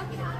감사합니다.